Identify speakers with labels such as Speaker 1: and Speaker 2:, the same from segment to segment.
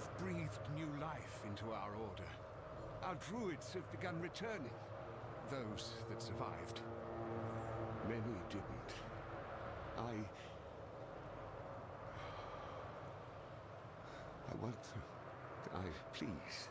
Speaker 1: You've breathed new life into our order. Our druids have begun returning. Those that survived. Many didn't. I... I want to I... please.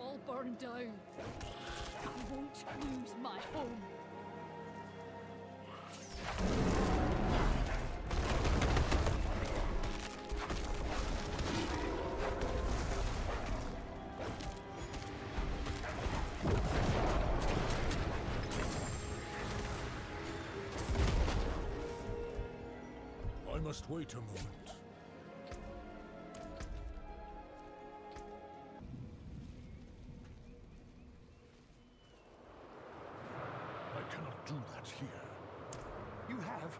Speaker 2: All burn down. I won't lose my home.
Speaker 3: I must wait a moment. Cannot do that here.
Speaker 1: You have?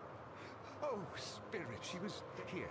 Speaker 1: Oh, Spirit, she was here.